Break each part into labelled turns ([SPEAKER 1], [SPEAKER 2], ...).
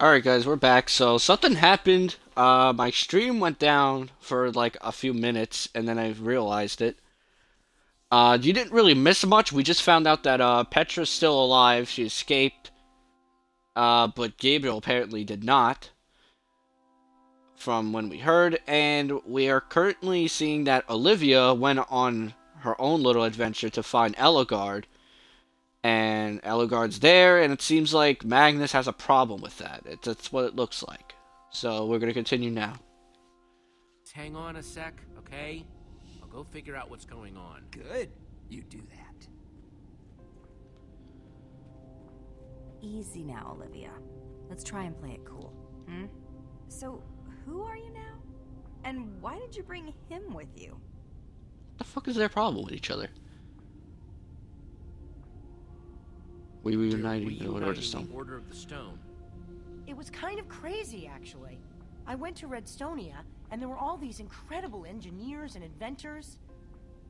[SPEAKER 1] Alright guys, we're back. So something happened. Uh my stream went down for like a few minutes and then I realized it. Uh you didn't really miss much. We just found out that uh Petra's still alive. She escaped. Uh but Gabriel apparently did not. From when we heard and we are currently seeing that Olivia went on her own little adventure to find Ellegaard and Ellegaard's there, and it seems like Magnus has a problem with that. It's, that's what it looks like. So we're gonna continue now.
[SPEAKER 2] Hang on a sec, okay? I'll go figure out what's going on.
[SPEAKER 3] Good. You do that.
[SPEAKER 4] Easy now, Olivia. Let's try and play it cool. Hmm? So, who are you now? And why did you bring him with you?
[SPEAKER 1] What the fuck is their problem with each other? We reunited the Order of the Stone.
[SPEAKER 2] Order of the Stone.
[SPEAKER 5] It was kind of crazy, actually. I went to Redstonia, and there were all these incredible engineers and inventors.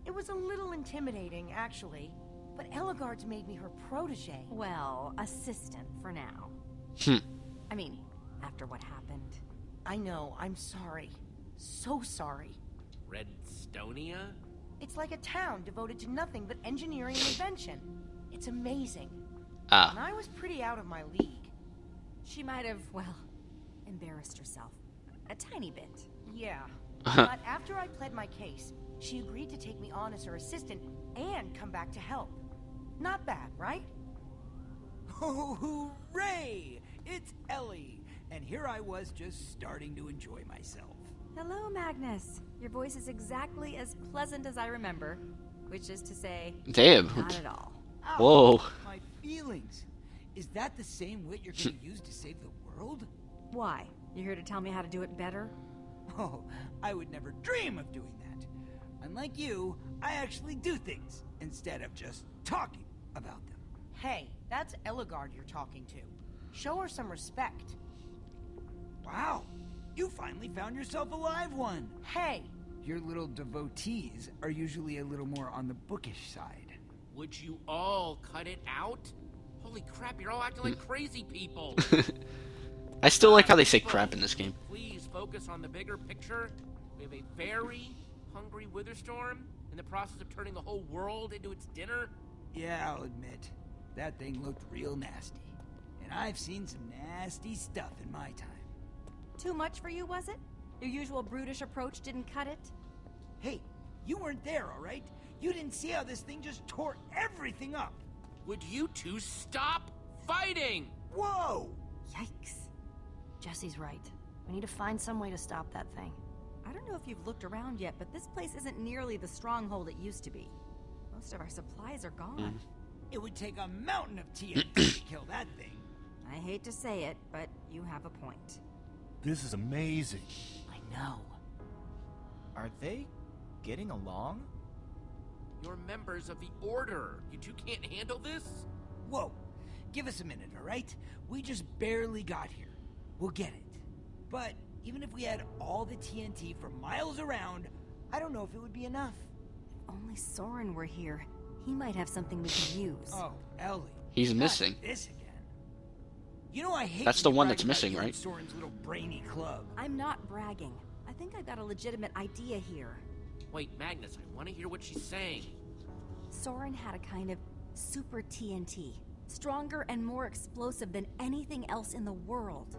[SPEAKER 5] It was a little intimidating, actually, but Ellegaard's made me her protege.
[SPEAKER 4] Well, assistant for now.
[SPEAKER 1] Hmm.
[SPEAKER 4] I mean, after what happened.
[SPEAKER 5] I know, I'm sorry. So sorry.
[SPEAKER 2] Redstonia?
[SPEAKER 5] It's like a town devoted to nothing but engineering and invention. It's amazing.
[SPEAKER 1] Ah.
[SPEAKER 5] And I was pretty out of my league.
[SPEAKER 4] She might have, well, embarrassed herself. A tiny bit.
[SPEAKER 5] Yeah. but after I pled my case, she agreed to take me on as her assistant and come back to help. Not bad, right?
[SPEAKER 3] Oh, hooray! It's Ellie, and here I was just starting to enjoy myself.
[SPEAKER 4] Hello, Magnus. Your voice is exactly as pleasant as I remember, which is to say,
[SPEAKER 1] Damn.
[SPEAKER 4] not at all.
[SPEAKER 3] Ow,
[SPEAKER 1] Whoa.
[SPEAKER 3] My feelings. Is that the same wit you're going to use to save the world?
[SPEAKER 4] Why? You're here to tell me how to do it better?
[SPEAKER 3] Oh, I would never dream of doing that. Unlike you, I actually do things instead of just talking about them.
[SPEAKER 5] Hey, that's Ellegaard you're talking to. Show her some respect.
[SPEAKER 3] Wow, you finally found yourself a live one.
[SPEAKER 5] Hey,
[SPEAKER 3] Your little devotees are usually a little more on the bookish side.
[SPEAKER 2] Would you all cut it out? Holy crap, you're all acting like hmm. crazy people.
[SPEAKER 1] I still like uh, how they say crap in this game.
[SPEAKER 2] Please focus on the bigger picture. We have a very hungry Witherstorm in the process of turning the whole world into its dinner.
[SPEAKER 3] Yeah, I'll admit, that thing looked real nasty. And I've seen some nasty stuff in my time.
[SPEAKER 4] Too much for you, was it? Your usual brutish approach didn't cut it?
[SPEAKER 3] Hey, you weren't there, all right? You didn't see how this thing just tore everything up.
[SPEAKER 2] Would you two stop fighting?
[SPEAKER 3] Whoa!
[SPEAKER 4] Yikes. Jesse's right. We need to find some way to stop that thing. I don't know if you've looked around yet, but this place isn't nearly the stronghold it used to be. Most of our supplies are gone. Mm-hmm.
[SPEAKER 3] It would take a mountain of TNT to kill that thing.
[SPEAKER 4] I hate to say it, but you have a point.
[SPEAKER 6] This is amazing.
[SPEAKER 4] I know.
[SPEAKER 7] Are they getting along?
[SPEAKER 2] You're members of the Order. You two can't handle this?
[SPEAKER 3] Whoa, give us a minute, all right? We just barely got here. We'll get it. But even if we had all the TNT for miles around, I don't know if it would be enough.
[SPEAKER 4] If only Soren were here. He might have something we could use.
[SPEAKER 3] Oh, Ellie.
[SPEAKER 1] He's missing.
[SPEAKER 3] This again. You know I hate.
[SPEAKER 1] That's the one that's missing, right?
[SPEAKER 3] Soren's little brainy club.
[SPEAKER 4] I'm not bragging. I think I've got a legitimate idea here.
[SPEAKER 2] Wait, Magnus, I want to hear what she's saying.
[SPEAKER 4] Soren had a kind of super TNT. Stronger and more explosive than anything else in the world.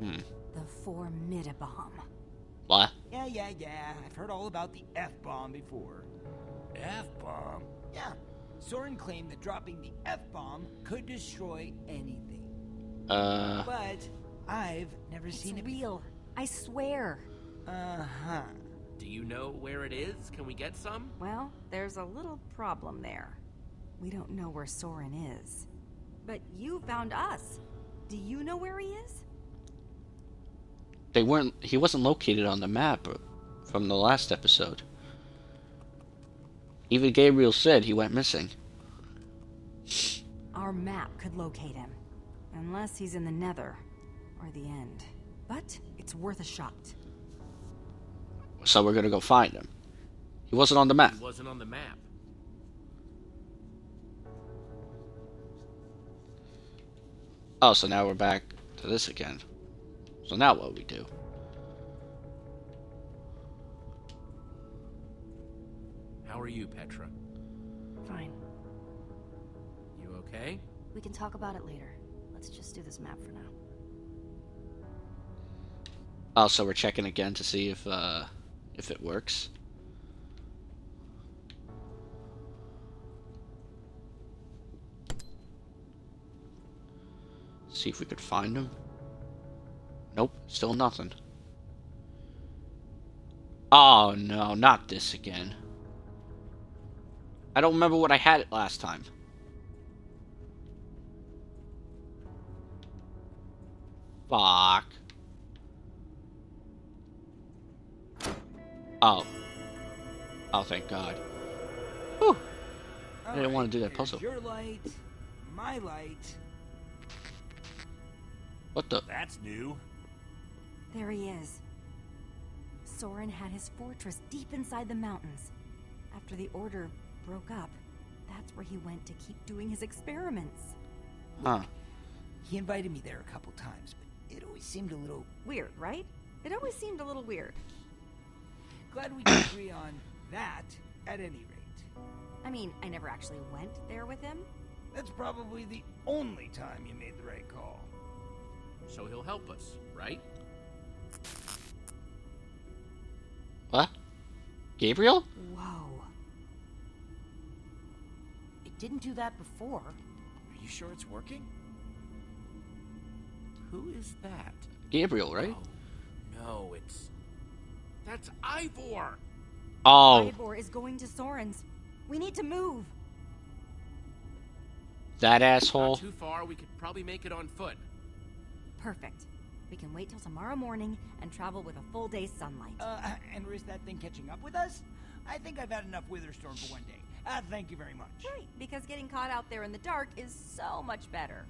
[SPEAKER 1] Hmm.
[SPEAKER 4] The Formidabomb.
[SPEAKER 1] What?
[SPEAKER 3] Yeah, yeah, yeah. I've heard all about the F bomb before.
[SPEAKER 6] F bomb.
[SPEAKER 3] Yeah. Soren claimed that dropping the F bomb could destroy anything.
[SPEAKER 1] Uh.
[SPEAKER 3] But I've never
[SPEAKER 4] It's
[SPEAKER 3] seen it.
[SPEAKER 4] real. I swear.
[SPEAKER 3] Uh huh.
[SPEAKER 2] Do you know where it is? Can we get some?
[SPEAKER 4] Well, there's a little problem there. We don't know where Soren is. But you found us. Do you know where he is?
[SPEAKER 1] They weren't. He wasn't located on the map uh, from the last episode. Even Gabriel said he went missing.
[SPEAKER 4] Our map could locate him. Unless he's in the nether. Or the end. But it's worth a shot.
[SPEAKER 1] So we're gonna go find him. He wasn't on the map.
[SPEAKER 2] He wasn't on the map.
[SPEAKER 1] Oh, so now we're back to this again. So now what we do?
[SPEAKER 2] How are you, Petra?
[SPEAKER 4] Fine.
[SPEAKER 2] You okay?
[SPEAKER 4] We can talk about it later. Let's just do this map for now.
[SPEAKER 1] Oh, so we're checking again to see if uh if it works. See if we could find him. Nope, still nothing. Oh no, not this again. I don't remember what I had it last time. Fuck. Oh. Oh, thank God. Whew. I didn't want to do that
[SPEAKER 3] Here's
[SPEAKER 1] puzzle.
[SPEAKER 3] Your light, my light.
[SPEAKER 1] What the?
[SPEAKER 6] That's new.
[SPEAKER 4] There he is. Soren had his fortress deep inside the mountains. After the Order broke up, that's where he went to keep doing his experiments.
[SPEAKER 1] Huh.
[SPEAKER 3] He invited me there a couple times, but it always seemed a little.
[SPEAKER 4] Weird, right? It always seemed a little weird.
[SPEAKER 3] Glad we can agree on that at any rate.
[SPEAKER 4] I mean, I never actually went there with him.
[SPEAKER 3] That's probably the only time you made the right call.
[SPEAKER 2] So he'll help us, right?
[SPEAKER 1] What? Gabriel?
[SPEAKER 4] Whoa.
[SPEAKER 5] It didn't do that before.
[SPEAKER 7] Are you sure it's working?
[SPEAKER 2] Who is that?
[SPEAKER 1] Gabriel, right?
[SPEAKER 2] Oh, no, it's... That's Ivor!
[SPEAKER 1] Oh,
[SPEAKER 4] Ivor is going to Soren's. We need to move.
[SPEAKER 1] that
[SPEAKER 2] Not
[SPEAKER 1] asshole.
[SPEAKER 2] too far, we could probably make it on foot.
[SPEAKER 4] Perfect. We can wait till tomorrow morning and travel with a full day's sunlight.
[SPEAKER 3] Uh, and risk that thing catching up with us? I think I've had enough Witherstorm for one day. Uh, thank you very much.
[SPEAKER 4] Right, because getting caught out there in the dark is so much better.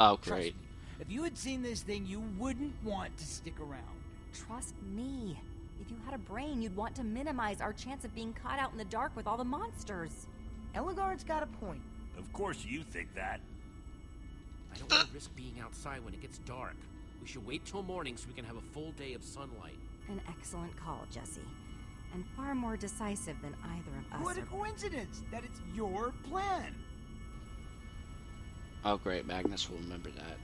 [SPEAKER 1] Oh,
[SPEAKER 3] Trust
[SPEAKER 1] great.
[SPEAKER 3] me, if you had seen this thing, you wouldn't want to stick around.
[SPEAKER 4] Trust me. If you had a brain, you'd want to minimize our chance of being caught out in the dark with all the monsters.
[SPEAKER 5] Ellegaard's got a point.
[SPEAKER 6] Of course you think that.
[SPEAKER 2] I don't want to risk being outside when it gets dark. We should wait till morning so we can have a full day of sunlight.
[SPEAKER 4] An excellent call, Jesse. And far more decisive than either of us.
[SPEAKER 3] What a coincidence that it's your plan.
[SPEAKER 1] Oh, great. Magnus will remember that.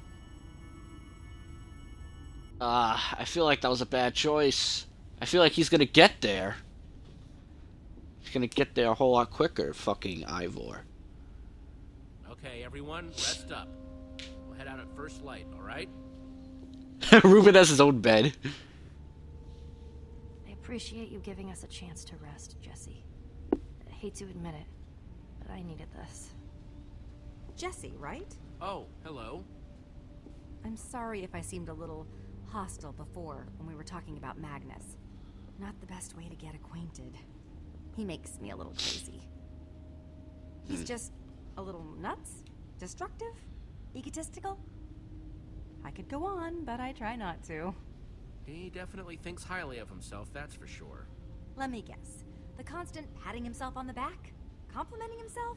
[SPEAKER 1] Ah, I feel like that was a bad choice. I feel like he's gonna get there. He's gonna get there a whole lot quicker, fucking Ivor.
[SPEAKER 2] Okay, everyone, rest up. We'll head out at first light, alright?
[SPEAKER 1] Ruben has his own bed.
[SPEAKER 4] I appreciate you giving us a chance to rest, Jesse. I hate to admit it, but I needed this. Jesse, right?
[SPEAKER 2] Oh, hello.
[SPEAKER 4] I'm sorry if I seemed a little hostile before when we were talking about Magnus. Not the best way to get acquainted. He makes me a little crazy. He's hmm. just a little nuts, destructive, egotistical. I could go on, but I try not to.
[SPEAKER 2] He definitely thinks highly of himself, that's for sure.
[SPEAKER 4] Let me guess. The constant patting himself on the back? Complimenting himself?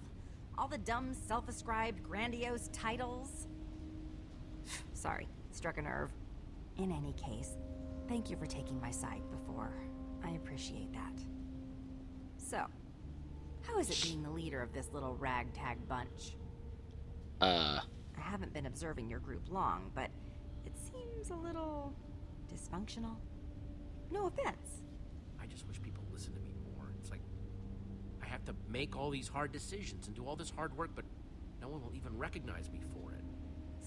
[SPEAKER 4] All the dumb, self ascribed, grandiose titles? Sorry, struck a nerve. In any case, thank you for taking my side before. I appreciate that. So, how is it being the leader of this little ragtag bunch?
[SPEAKER 1] Uh,
[SPEAKER 4] I haven't been observing your group long, but it seems a little dysfunctional. No offense.
[SPEAKER 2] I just wish people listen to me more. It's like I have to make all these hard decisions and do all this hard work, but no one will even recognize me for it.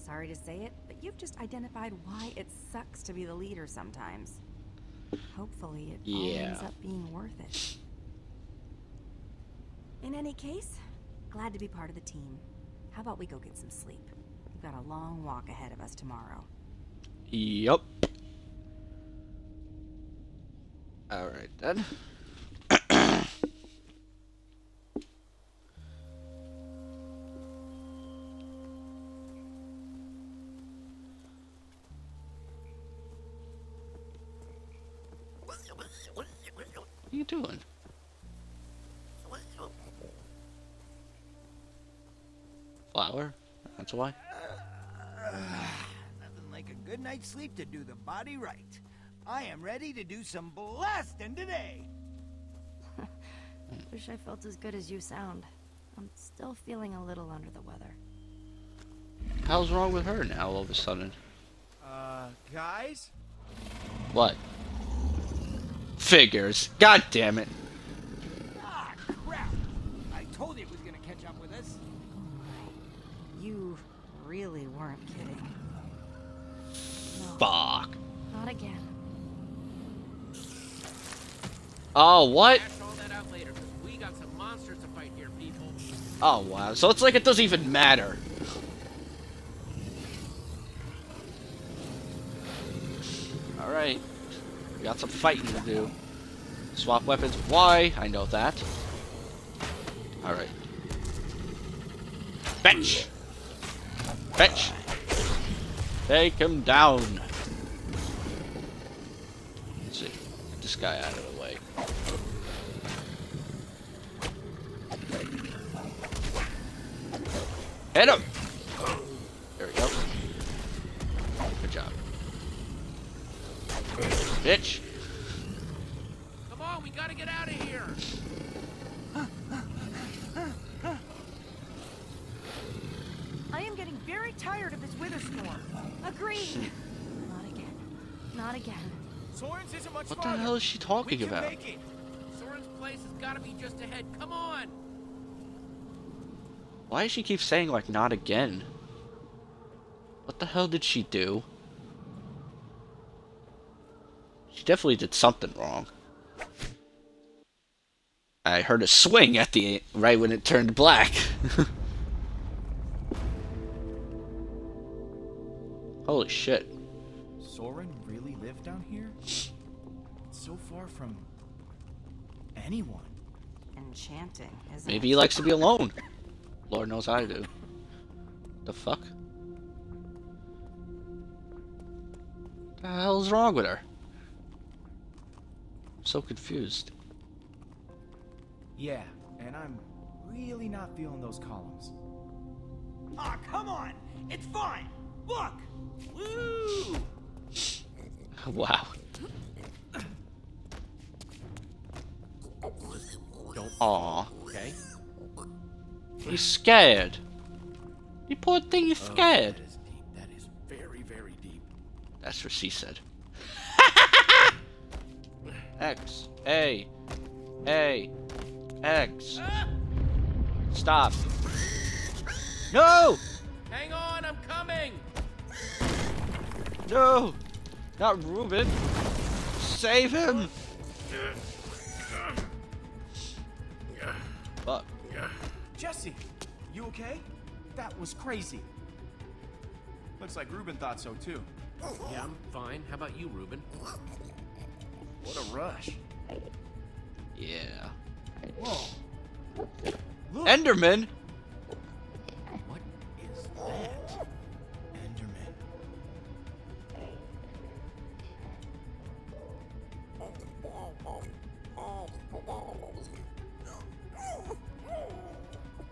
[SPEAKER 4] Sorry to say it, but you've just identified why it sucks to be the leader sometimes. Hopefully, it all ends up being worth it. In any case, glad to be part of the team. How about we go get some sleep? We've got a long walk ahead of us tomorrow.
[SPEAKER 1] yup. Alright then. What are you doing? Flower? That's why?
[SPEAKER 3] Nothing like a good night's sleep to do the body right. I am ready to do some blasting today.
[SPEAKER 4] Wish I felt as good as you sound. I'm still feeling a little under the weather.
[SPEAKER 1] How's wrong with her now all of a sudden?
[SPEAKER 7] Uh, guys?
[SPEAKER 1] What? Figures. God damn it.
[SPEAKER 3] Ah, crap! I told you it was gonna catch up with us.
[SPEAKER 4] You really weren't kidding. No,
[SPEAKER 1] Fuck.
[SPEAKER 4] not again.
[SPEAKER 1] Oh, what?
[SPEAKER 2] Hash all that out later, 'cause we got some monsters to fight here.
[SPEAKER 1] Oh, wow. So it's like it doesn't even matter. Alright. We got some fighting to do. Swap weapons. Why? I know that. Alright. Fetch! Fetch! Take him down! Let's see. Get this guy out of the way. Hit him! Bitch!
[SPEAKER 2] Come on, we gotta get out of here.
[SPEAKER 5] I am getting very tired of this wither storm.
[SPEAKER 4] Agreed. not again. Not again.
[SPEAKER 7] Soren's isn't much
[SPEAKER 1] What the
[SPEAKER 7] farther.
[SPEAKER 1] hell is she
[SPEAKER 7] We
[SPEAKER 1] talking
[SPEAKER 7] can
[SPEAKER 1] about?
[SPEAKER 7] make it.
[SPEAKER 2] Soren's place has gotta be just ahead. Come on.
[SPEAKER 1] Why does she keep saying, like, not again? What the hell did she do? She definitely did something wrong. I heard a swing at the right when it turned black. Holy shit.
[SPEAKER 7] Soren really lived down here? So far from anyone.
[SPEAKER 4] Enchanting, isn't
[SPEAKER 1] Maybe
[SPEAKER 4] it?
[SPEAKER 1] he likes to be alone. Lord knows I do. The fuck? The hell's wrong with her? I'm so confused.
[SPEAKER 7] Yeah, and I'm really not feeling those columns.
[SPEAKER 3] Ah, come on! It's fine! Look! Woo!
[SPEAKER 1] wow.
[SPEAKER 2] Don't.
[SPEAKER 1] Aw.
[SPEAKER 2] Okay.
[SPEAKER 1] He's scared. You poor thing, he's
[SPEAKER 2] Oh,
[SPEAKER 1] scared.
[SPEAKER 2] that is deep. That is very, very deep.
[SPEAKER 1] That's what she said. X. A. A. X. Stop. No!
[SPEAKER 2] Hang on, I'm coming.
[SPEAKER 1] No! Not Ruben! Save him! Fuck.
[SPEAKER 7] Jesse, you okay? That was crazy. Looks like Ruben thought so too.
[SPEAKER 2] Yeah, I'm fine. How about you, Ruben?
[SPEAKER 7] What a rush.
[SPEAKER 1] Yeah.
[SPEAKER 7] Whoa. Look,
[SPEAKER 1] Enderman!
[SPEAKER 2] What is that?
[SPEAKER 7] Enderman.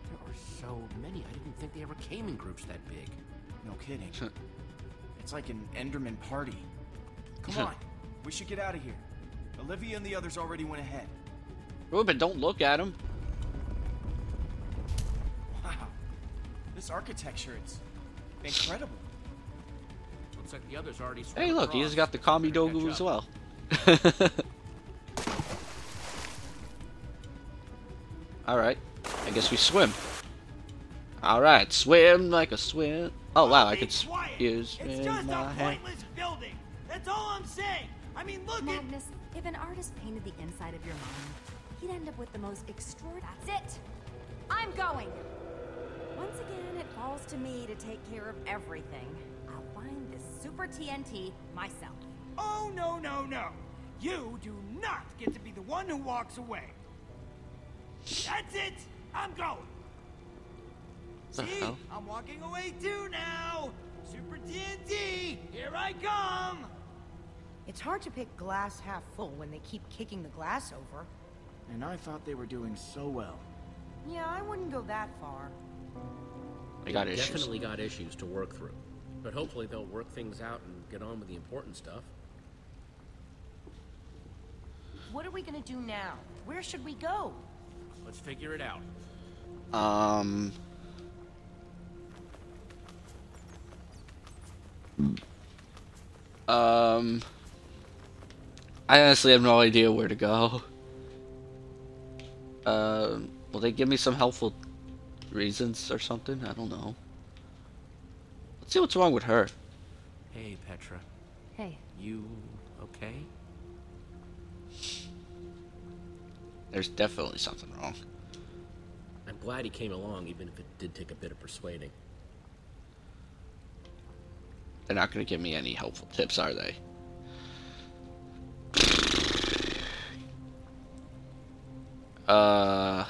[SPEAKER 2] There are so many. I didn't think they ever came in groups that big.
[SPEAKER 7] No kidding. it's like an Enderman party. Come on, we should get out of here. Olivia and the others already went ahead.
[SPEAKER 1] Ruben, don't look at him.
[SPEAKER 7] Wow. This architecture, it's incredible.
[SPEAKER 2] Looks like the others already. swam
[SPEAKER 1] Hey, look, he
[SPEAKER 2] across.
[SPEAKER 1] just got the Kami Dogu as well. Alright, I guess we swim. Alright, swim like a swim. Oh wow, I could s-
[SPEAKER 3] quiet.
[SPEAKER 1] use
[SPEAKER 3] It's just a pointless building! That's all I'm saying! I mean, look at...
[SPEAKER 4] Magnus, if an artist painted the inside of your mind, he'd end up with the most extraordinary. That's it! I'm going! Once again, it falls to me to take care of everything. I'll find this super TNT myself.
[SPEAKER 3] Oh, no, no, no! You do not get to be the one who walks away! That's it! I'm going! See? I'm walking away too now! Super TNT! Here I come!
[SPEAKER 5] It's hard to pick glass half full when they keep kicking the glass over.
[SPEAKER 7] And I thought they were doing so well.
[SPEAKER 5] Yeah, I wouldn't go that far.
[SPEAKER 1] I got issues.
[SPEAKER 2] Definitely got issues to work through. But hopefully they'll work things out and get on with the important stuff.
[SPEAKER 5] What are we gonna do now? Where should we go?
[SPEAKER 2] Let's figure it out.
[SPEAKER 1] Um. Um. I honestly have no idea where to go. Um, will they give me some helpful reasons or something? I don't know. Let's see what's wrong with her.
[SPEAKER 2] Hey, Petra.
[SPEAKER 4] Hey,
[SPEAKER 2] You okay?
[SPEAKER 1] There's definitely something wrong.
[SPEAKER 2] I'm glad he came along, even if it did take a bit of persuading.
[SPEAKER 1] They're not going to give me any helpful tips, are they? Uh.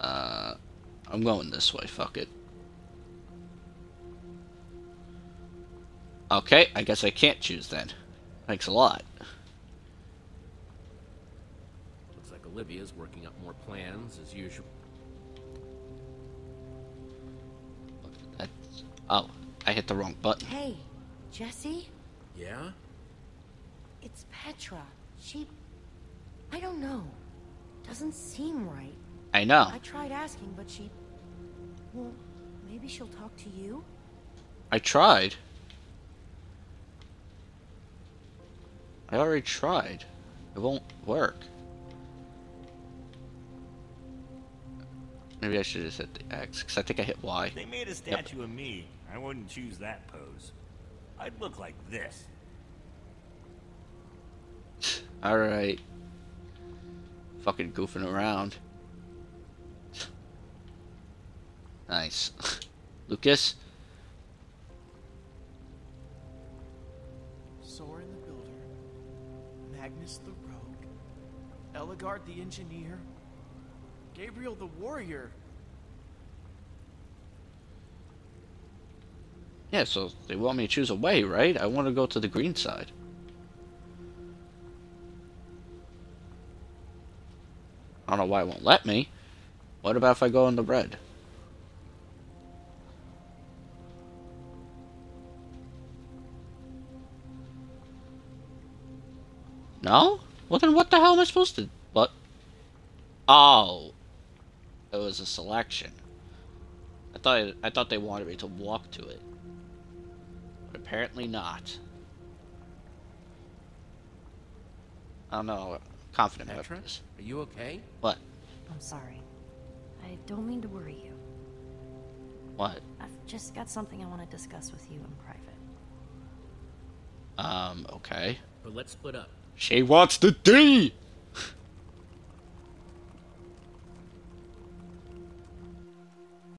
[SPEAKER 1] Uh. I'm going this way, fuck it. Okay, I guess I can't choose then. Thanks a lot.
[SPEAKER 2] Looks like Olivia's working up more plans, as usual.
[SPEAKER 1] That's, oh, I hit the wrong button.
[SPEAKER 5] Hey, Jesse?
[SPEAKER 2] Yeah?
[SPEAKER 5] It's Petra. She... I don't know. Doesn't seem right.
[SPEAKER 1] I know.
[SPEAKER 5] I tried asking, but she... Well, maybe she'll talk to you?
[SPEAKER 1] I tried. I already tried. It won't work. Maybe I should have hit the X, because I think I hit Y.
[SPEAKER 6] They made a statue of me. I wouldn't choose that pose. I'd look like this.
[SPEAKER 1] Alright. Fucking goofing around. Nice. Lukas?
[SPEAKER 7] Soren the Builder, Magnus the Rogue, Ellegaard the Engineer, Gabriel the Warrior.
[SPEAKER 1] Yeah, so they want me to choose a way, right? I want to go to the green side. I don't know why it won't let me. What about if I go in the red? No? Well then what the hell am I supposed to... What? Oh. It was a selection. I thought I thought they wanted me to walk to it. But apparently not. I don't know. Confident about this.
[SPEAKER 2] Are you okay?
[SPEAKER 1] What?
[SPEAKER 4] I'm sorry. I don't mean to worry you.
[SPEAKER 1] What?
[SPEAKER 4] I've just got something I want to discuss with you in private.
[SPEAKER 1] Um, okay.
[SPEAKER 2] But let's split up.
[SPEAKER 1] She wants the D!